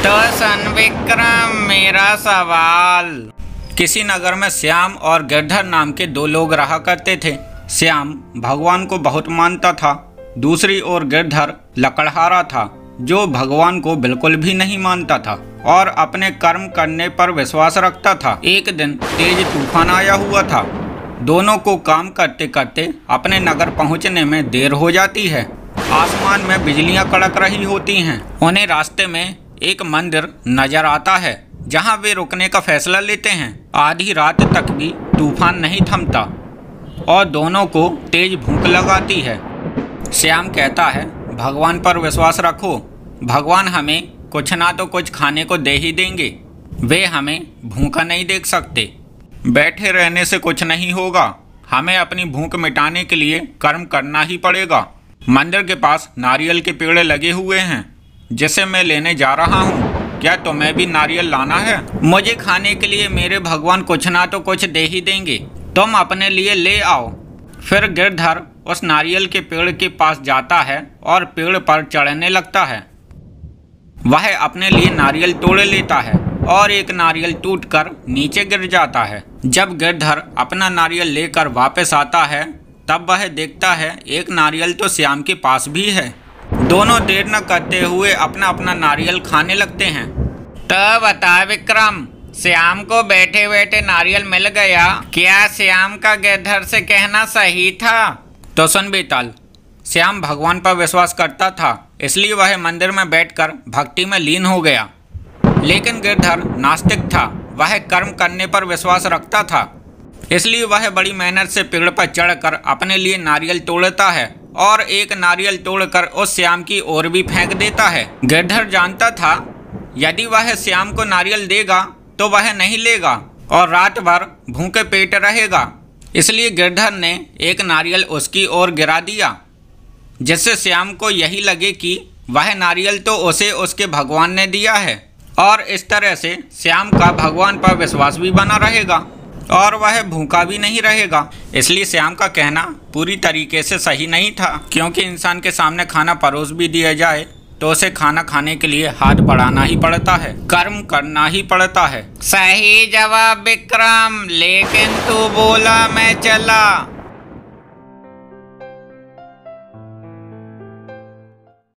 तो सन विक्रम, मेरा सवाल। किसी नगर में श्याम और गिरधर नाम के दो लोग रहा करते थे। श्याम भगवान को बहुत मानता था। दूसरी ओर गिरधर लकड़हारा था, जो भगवान को बिल्कुल भी नहीं मानता था और अपने कर्म करने पर विश्वास रखता था। एक दिन तेज तूफ़ान आया हुआ था। दोनों को काम करते करते अपने नगर पहुँचने में देर हो जाती है। आसमान में बिजलियाँ कड़क रही होती हैं। उन्हें रास्ते में एक मंदिर नज़र आता है, जहाँ वे रुकने का फैसला लेते हैं। आधी रात तक भी तूफ़ान नहीं थमता, और दोनों को तेज भूख लगाती है। श्याम कहता है, भगवान पर विश्वास रखो। भगवान हमें कुछ ना तो कुछ खाने को दे ही देंगे। वे हमें भूखा नहीं देख सकते। बैठे रहने से कुछ नहीं होगा। हमें अपनी भूख मिटाने के लिए कर्म करना ही पड़ेगा। मंदिर के पास नारियल के पेड़ लगे हुए हैं। जिसे मैं लेने जा रहा हूँ, क्या तुम्हें तो भी नारियल लाना है? मुझे खाने के लिए मेरे भगवान कुछ ना तो कुछ दे ही देंगे। तुम अपने लिए ले आओ। फिर गिरधर उस नारियल के पेड़ के पास जाता है और पेड़ पर चढ़ने लगता है। वह अपने लिए नारियल तोड़ लेता है और एक नारियल टूटकर नीचे गिर जाता है। जब गिरधर अपना नारियल लेकर वापस आता है, तब वह देखता है, एक नारियल तो श्याम के पास भी है। दोनों देर न करते हुए अपना अपना नारियल खाने लगते हैं। तो बता विक्रम, श्याम को बैठे बैठे नारियल मिल गया। क्या श्याम का गिरधर से कहना सही था? तो सुन बेताल, श्याम भगवान पर विश्वास करता था, इसलिए वह मंदिर में बैठकर भक्ति में लीन हो गया। लेकिन गिरधर नास्तिक था, वह कर्म करने पर विश्वास रखता था। इसलिए वह बड़ी मेहनत से पेड़ पर चढ़कर अपने लिए नारियल तोड़ता है। और एक नारियल तोड़कर उस श्याम की ओर भी फेंक देता है। गिरधर जानता था, यदि वह श्याम को नारियल देगा तो वह नहीं लेगा और रात भर भूखे पेट रहेगा। इसलिए गिरधर ने एक नारियल उसकी ओर गिरा दिया, जिससे श्याम को यही लगे कि वह नारियल तो उसे उसके भगवान ने दिया है। और इस तरह से श्याम का भगवान पर विश्वास भी बना रहेगा। और वह भूखा भी नहीं रहेगा। इसलिए श्याम का कहना पूरी तरीके से सही नहीं था। क्योंकि इंसान के सामने खाना परोस भी दिया जाए तो उसे खाना खाने के लिए हाथ बढ़ाना ही पड़ता है, कर्म करना ही पड़ता है। सही जवाब, विक्रम। लेकिन तू बोला, मैं चला।